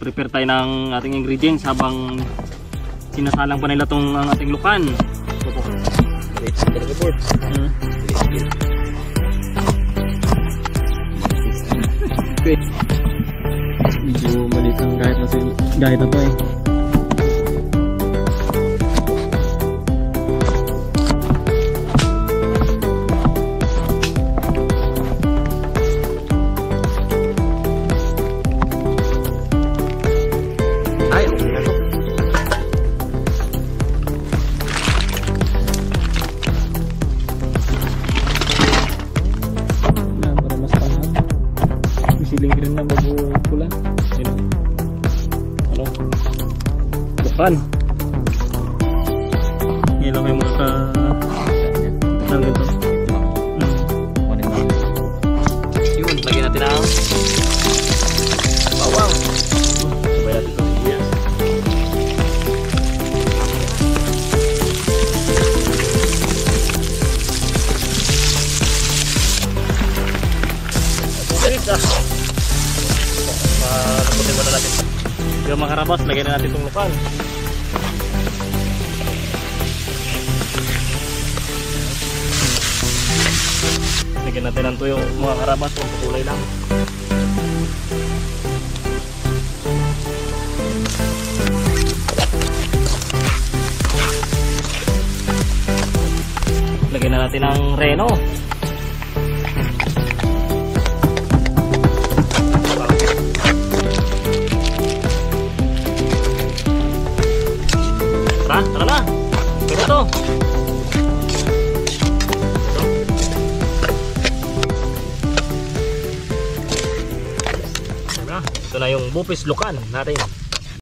Mag-prepare tayo ng ating ingredients habang sinasalang pa nila tong ang ating lukan. Po. Diretso talaga board. Hmm. Okay. Medyo maliit ang gahit na, sin- gahit na to eh. bling-bling na pula ano bukan. Yun yung mga ka ito yun lagyan bawang. Sabay natin ito. Ah. Pataputin muna natin. Yung mga karabas, lagyan na natin itong lukan. Lagyan natin ng tuyo mga karabas, kung kulay lang. Lagyan na natin ng reno. Tara, na. Pwede to. Ito na yung bupis lukan natin.